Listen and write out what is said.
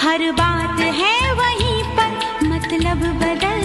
हर बात है वहीं पर। मतलब बदल